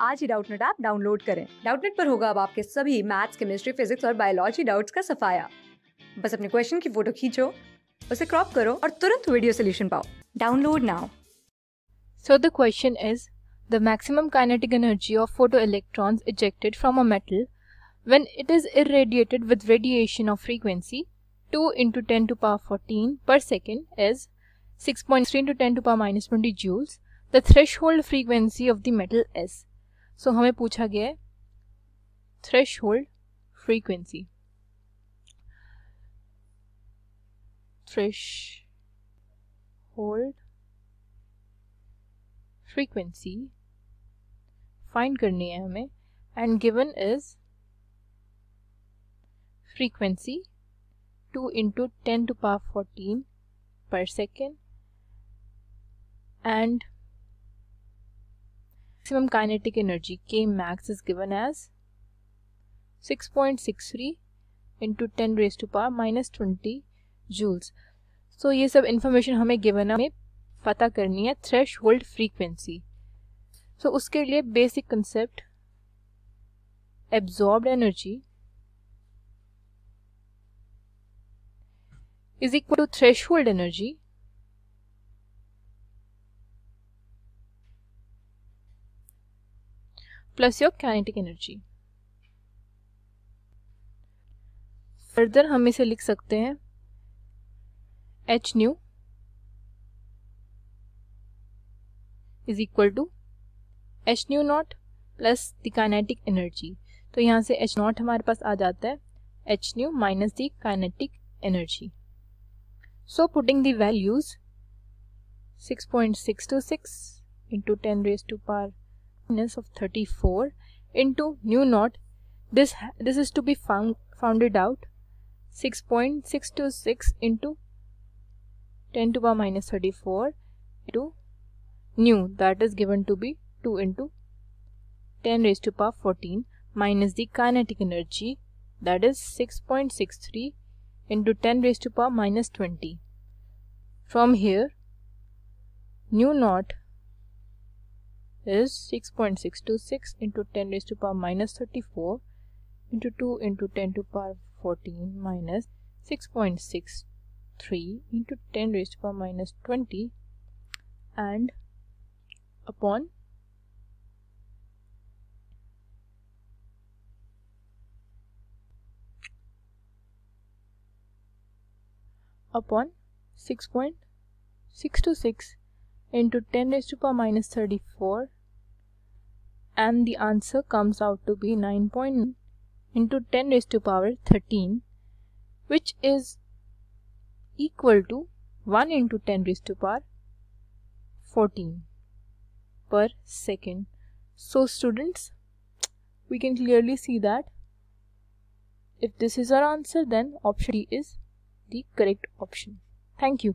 आज ही Doubtnut app download करें। डाउटनेट पर होगा अब आपके सभी मैथ्स, केमिस्ट्री, फिजिक्स और बायोलॉजी डाउट्स का सफाया। बस अपने क्वेश्चन की फ़ोटो खींचो, उसे क्रॉप करो और तुरंत वीडियो सोल्यूशन पाओ। Download now. So the question is the maximum kinetic energy of photo electrons ejected from a metal when it is irradiated with radiation of frequency 2 into ten to power fourteen per second is 6.3 point three into ten to power minus twenty joules the threshold frequency of the metal is so so, हमें पूछा गया है threshold frequency threshold frequency find करनी है हमें and given is frequency two into ten to power fourteen per second and maximum kinetic energy K max is given as 6.63 into 10 raised to power minus 20 joules. So ये सब information हमें given हमें पता करनी है threshold frequency. So उसके लिए basic concept absorbed energy is equal to threshold energy plus your kinetic energy. Further हम इसे लिख सकते हैं H nu is equal to H nu naught plus the kinetic energy तो यहाँ से एच नॉट हमारे पास आ जाता है। H nu minus the kinetic energy so putting the values 6.626 into 10 raised to power minus of 34 into nu naught. This this is to be found founded out 6.626 into 10 to power minus 34 into nu. That is given to be 2 into 10 raised to power 14 minus the kinetic energy. That is 6.63 into 10 raised to power minus 20 from here nu naught is 6.626 into 10 raised to power minus 34 into 2 into 10 to power 14 minus 6.63 into 10 raised to power minus 20 and upon upon 6.626 into 10 raised to power minus 34 and the answer comes out to be 9. into 10 raised to power 13 which is equal to 1 into 10 raised to power 14 per second. So students, we can clearly see that if this is our answer then option D is the correct option. Thank you.